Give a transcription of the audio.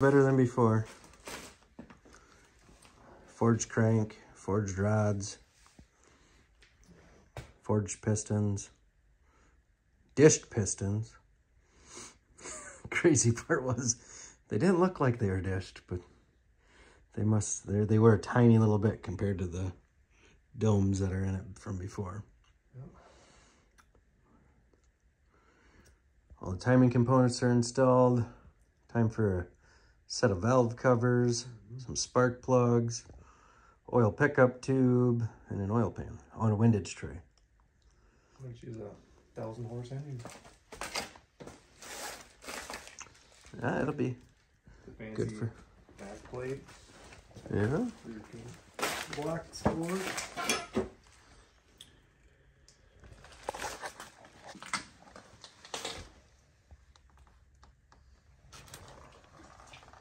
Better than before. Forged crank, forged rods, forged pistons, dished pistons. Crazy part was they didn't look like they were dished, but they must, they were a tiny little bit compared to the domes that are in it from before. All the timing components are installed. Time for a set of valve covers, some spark plugs, oil pickup tube, and an oil pan on a windage tray. Let's use a thousand horse engine. Ah, it'll be fancy good for, back plate yeah. for black score.